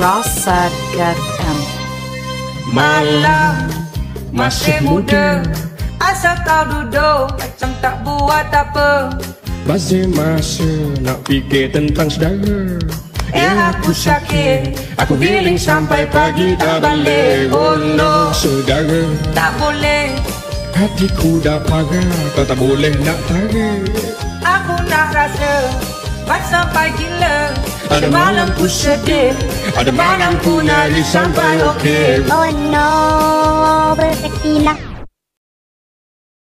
Rasa FM Malam masih muda. Asal kau duduk macam tak buat apa. Masih masa nak fikir tentang saudara. Eh aku sakit. Aku feeling sampai pagi tak balik. Oh no. Saudara. Tak boleh. Hatiku dah parah Kau tak boleh nak tarik Aku nak rasa Pas sampai gila Adamalam kusete Adamalam kunali sampai oke. Oh no